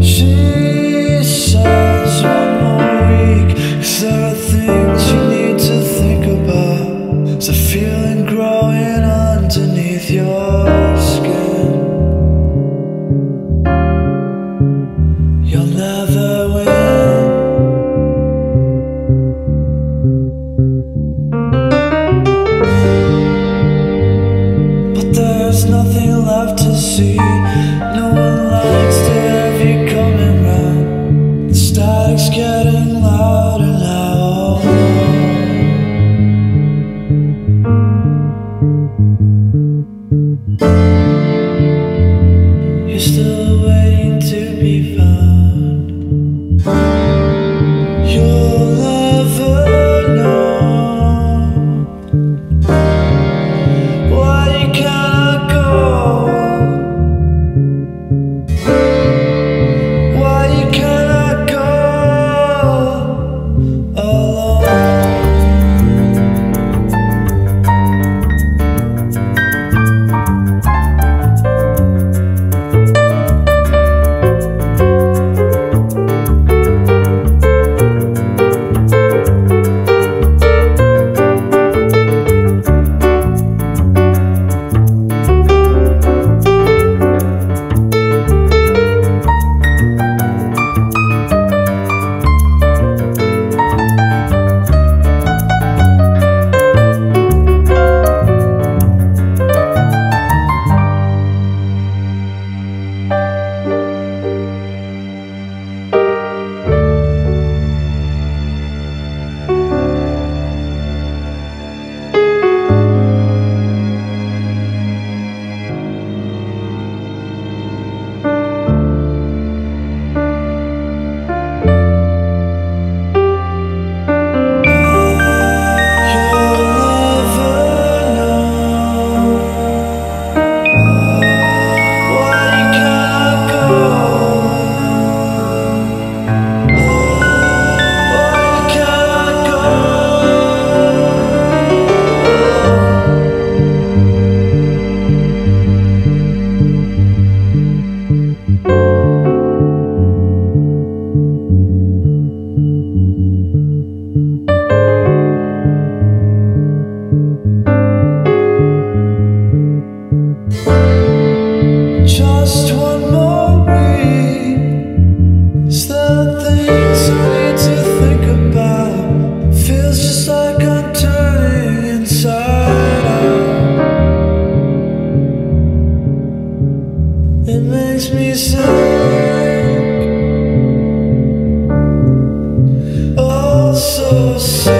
She there's nothing left to see. No one likes to have you coming round. The static's getting louder now. Deus